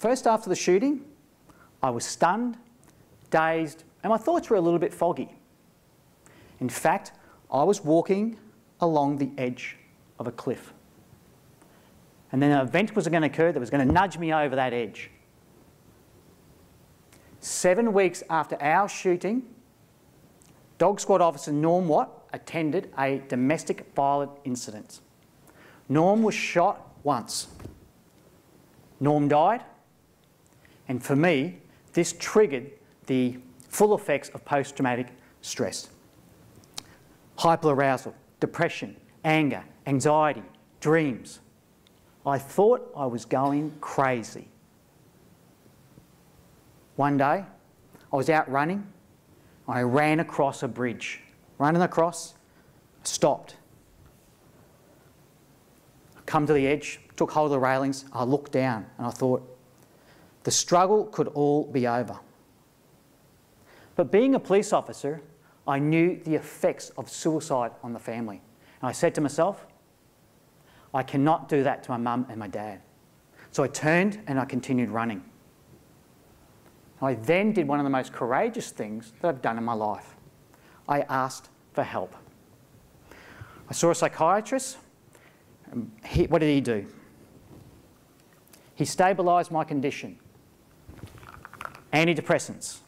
first after the shooting, I was stunned, dazed, and my thoughts were a little bit foggy. In fact, I was walking along the edge of a cliff. And then an event was going to occur that was going to nudge me over that edge. Seven weeks after our shooting, Dog Squad Officer Norm Watt attended a domestic violent incident. Norm was shot once. Norm died, and for me, this triggered the full effects of post traumatic stress hyperarousal, depression, anger, anxiety, dreams. I thought I was going crazy. One day, I was out running. I ran across a bridge. Running across, stopped. Come to the edge, took hold of the railings, I looked down and I thought, the struggle could all be over. But being a police officer, I knew the effects of suicide on the family. And I said to myself, I cannot do that to my mum and my dad. So I turned and I continued running. I then did one of the most courageous things that I've done in my life. I asked for help. I saw a psychiatrist. He, what did he do? He stabilised my condition. Antidepressants,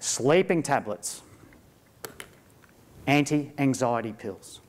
sleeping tablets, anti anxiety pills.